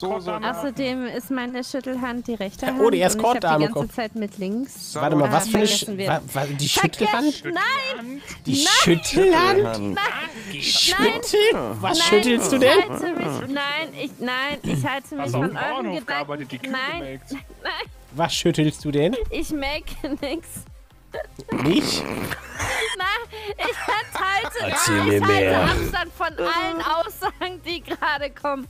So, so. Außerdem ist meine Schüttelhand die rechte Hand. oh, die und ich habe die ganze kommt. Zeit mit links. Warte mal, was für eine... Sch wa, wa, die Schüttelhand? Nein, Die Schüttelhand? Schüttel? Was schüttelst du ich denn? halte mich, nein, ich, nein, ich halte mich also, von euren Gedanken. gearbeitet, die Kühe Nein, nein! Was schüttelst du denn? ich merke nichts. Nicht? Nein, ich halte, ich halte mehr. Abstand von allen Aussagen, die gerade kommen.